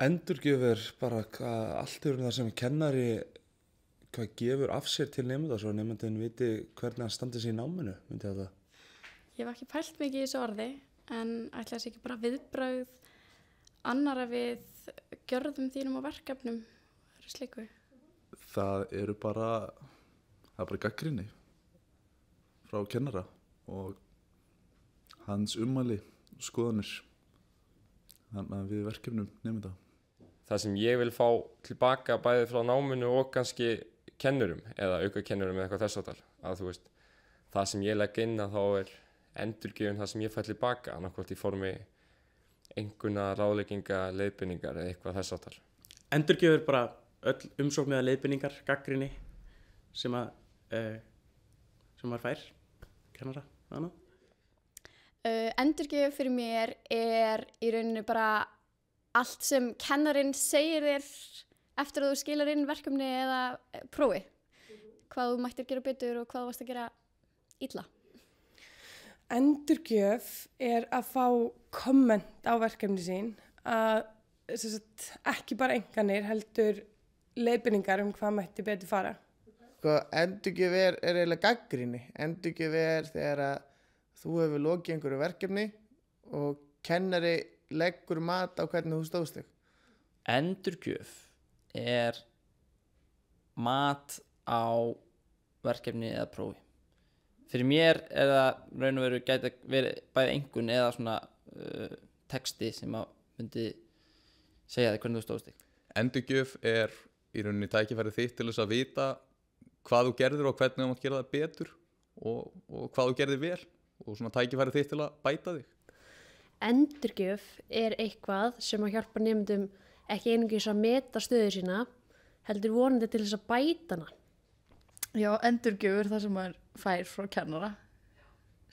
Endurgjöf er bara hvað, allt yfir það sem kennari hvað gefur af sér til nefnda svo nefndin viti hvernig hann standi sér í náminu, myndi ég að það. Ég hef ekki pælt mikið í þessu orði en ætla þess ekki bara viðbröð annara við gjörðum þínum og verkefnum það eru sliku. Það eru bara, það er bara gaggrinni frá kennara og hans ummæli, skoðanir við verkefnum nefnda. það sem ég vil fá tilbaka bæði frá náminu og kannski kennurum eða auka kennurum eða eitthvað þess áttal að þú veist, það sem ég legg inn að þá er endurgefin það sem ég fæ tilbaka annarkvæmt í formi enguna ráðlegginga, leiðbynningar eða eitthvað þess áttal endurgjöfur bara öll umsókn eða leiðbynningar, gaggrinni sem að uh, sem maður fær kennara, annað Uh, endurgjöf fyrir mér er í rauninu bara allt sem kennarin segir þér eftir að þú skilar inn verkefni eða eh, prófi. Hvað þú mættir gera betur og hvað þú varst að gera illa. Endurgjöf er að fá komment á verkefni sín að sagt, ekki bara enganir heldur leifinningar um hvað mætti betur fara. Sko, endurgjöf er, er eiginlega gaggrinni. Endurgjöf er þegar að þú hefur lokið einhverju verkefni og kennari leggur mat á hvernig þú stóðst þig. Endurgjöf er mat á verkefni eða prófi. Fyrir mér er það raun og veru gæti verið bæði engun eða svona uh, texti sem að myndi segja þig hvernig þú stóðst þig. Endurgjöf er í rauninni tækifærið þitt til þess að vita hvað þú gerðir og hvernig þú mátt gera það betur og, og hvað þú gerðir vel og svona tækifærið þitt til að bæta þig. Endurgjöf er eitthvað sem að hjálpa nefndum ekki einungis að meta stöðu sína, heldur vonandi til þess að bæta hana. Já, endurgjöfur það sem maður fær frá kennara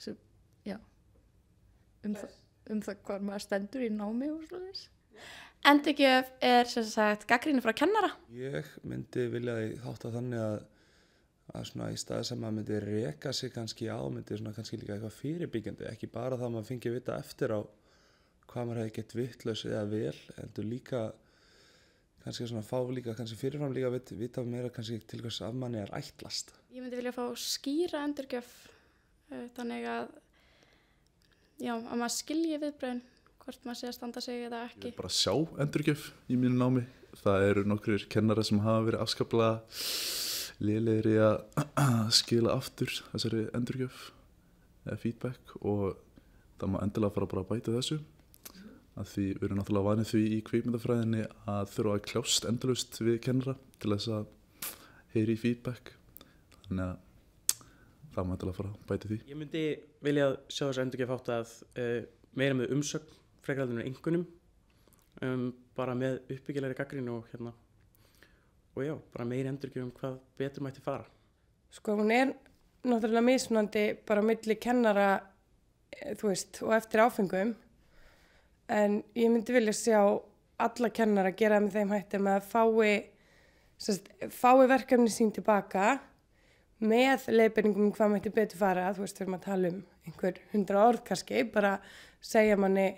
sem, já um, það, um það hvað maður stendur í námi og slúðis Endurgjöf er sem sagt gaggrinni frá kennara. Ég myndi vilja þátt að þannig að að svona í stað sem maður myndi reka sig kannski á, myndi svona kannski líka eitthvað fyrirbyggjandi, ekki bara það að maður fengi vita eftir á hvað maður hefði gett vittlaus eða vel, heldur líka kannski svona fá líka, kannski fyrirfram líka vit, vita meira kannski til hvers af manni er ætlast. Ég myndi vilja fá skýra endurgjöf uh, þannig að já, að maður skilji viðbröðin hvort maður sé að standa sig eða Ég ekki. vil bara sjá endurgjöf í mínu námi. Það eru nokkur kennara sem hafa verið afskaplega lélegir í að skila aftur þessari endurgjöf eða feedback og það má endilega fara bara að bæta þessu. Að því við erum náttúrulega vanið því í kvikmyndafræðinni að þurfa að kljást endurlaust við kennara til þess að heyri feedback. Þannig að það má endilega fara að bæta því. Ég myndi vilja sjá þessu endurgjöf átt að uh, meira með umsögn frekaraldinu engunum um, bara með uppbyggilegri gaggrinni og hérna og já, bara meiri endurgjöf um hvað betur mætti fara. Sko hún er náttúrulega mismunandi bara á milli kennara, eh, þú veist, og eftir áfengum. En ég myndi vilja sjá alla kennara gera það með þeim hættum að fái, sérst, fái verkefni sín tilbaka með leiðbyrningum um hvað mætti betur fara. Þú veist, við erum að tala um einhver hundra orð kannski, bara segja manni,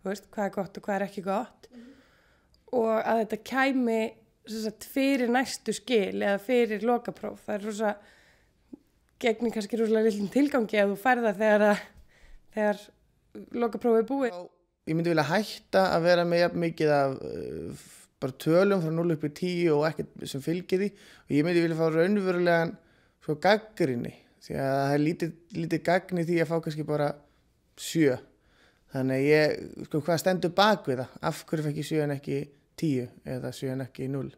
þú veist, hvað er gott og hvað er ekki gott. Og að þetta kæmi sagt, fyrir næstu skil eða fyrir lokapróf. Það er rosa, gegnir kannski rosalega lillin tilgangi að þú færða þegar, að, þegar lokaprófið er búið. Ég myndi vilja hætta að vera með jafn mikið af uh, bara tölum frá 0 upp í 10 og ekkert sem fylgir því og ég myndi vilja fá raunverulegan svo gaggrinni því að það er lítið, lítið gagni því að fá kannski bara 7 þannig ég, sko hvað stendur bak við það af hverju fekk ég 7 en ekki 10 eða 7 en ekki 0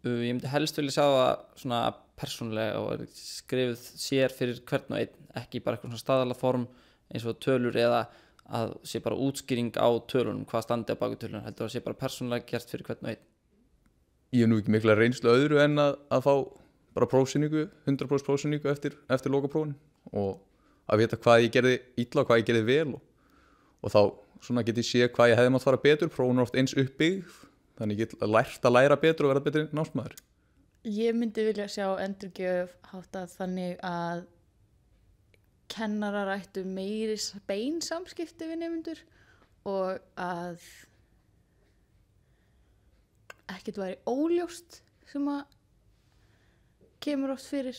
Uh, ég myndi helst vilja sjá það svona persónulega og skrifið sér fyrir hvern og einn, ekki bara eitthvað svona staðala form eins og tölur eða að sé bara útskýring á tölunum, hvað standi á baku tölunum, heldur að sé bara persónulega gert fyrir hvern og einn. Ég hef nú ekki mikla reynslu öðru en að, að fá bara prófsynningu, 100% prófsynningu eftir, eftir lokaprófin og að vita hvað ég gerði illa og hvað ég gerði vel og, og þá svona get ég sé hvað ég hefði mátt fara betur, prófin er oft eins uppbyggð þannig ég get lært að læra betur og verða betri námsmaður. Ég myndi vilja sjá endurgjöf háttað þannig að kennarar ættu meiri bein samskipti við nefndur og að ekkert væri óljóst sem að kemur oft fyrir